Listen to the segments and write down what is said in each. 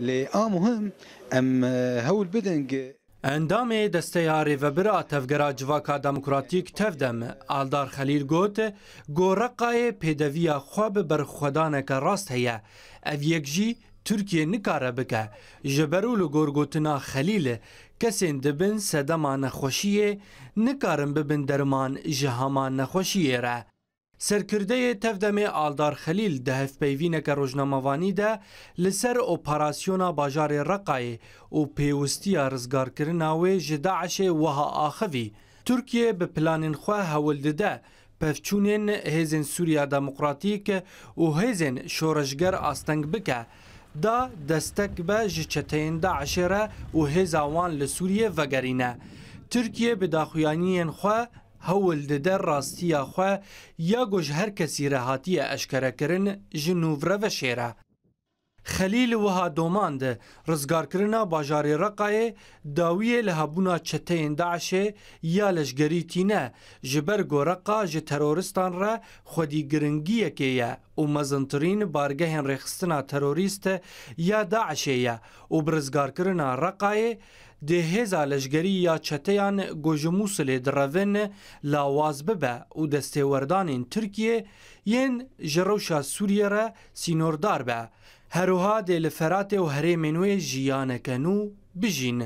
Lê a muhim em hewl bidin. Endamê Desteya Rêvebira Tevgera Civaka Demokratîk, Tevdem, Aldar Xelîl got, Ku Reqayê pêdeviya xwe bi berxwedaneke rast heye, ev yek jî Tirkiye nikare bike. Ji ber û li gor gotina Xelîl, kesên dibin sedema nexweşiyê nikarin bibin derman ji hama nexweşiyê re. Serkirdeyê tev demê Aldar Xelîl di hevpeyvîneke rojnamevanî de li ser operasyona bajarê Reqayê û pêwistiya rizgarkirina wê ji DAIŞ'ê wiha axivî, Tirkiye bi planên xwe hewl dide pevçûnên Hêzên Sûriya Demokratîk û Hêzên Şoreşger asteng bike, da destek be ji çeteyên DAIŞ'ê re û hêza wan li Sûriyê vegerîne. Tirkiye bi daxuyaniyên xwe Hewl dide rastiya xwe ya ku ji her kesî re hatiye eşkerekirin ji nû re veşêre. Xelîl wiha domand, Rizgarkirina bajarê Reqayê dawiyê li hebûna çeteyên DAIŞ'ê ya leşgerî tîne, ji ber ku Reqa ji teroristan re xwedî giringiyekê ye û mezintirîn bargehên rêxistina terorîst ya DAIŞ'ê ye û bi rizgarkirina Reqayê dê hêza leşgerî ya çeteyan ku ji Mûsilê direvin lawaz bibe û destêwerdanên Tirkiyê yên ji rewşa Sûriyê re sînordar be. Herwiha dê li Feratê û herêmên wê jiyaneke nû bijîn.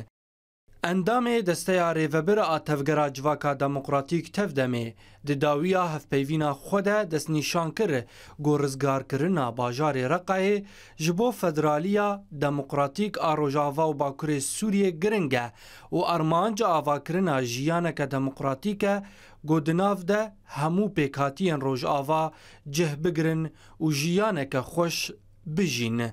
Endamê Desteya Rêvebir a Tevgera Civaka Demokratîk Tevdemê di dawiya hevpeyvîna xwe de destnîşan kir ku rizgarkirina bajarê Reqayê ji bo federaliya demokratîk a Rojava û Bakurê Sûriyê giring e û armanc avakirina jiyaneke demokratîk e ku di nav de hemû pêkhatiyên Rojava cih bigirin û jiyaneke xweş bijîn.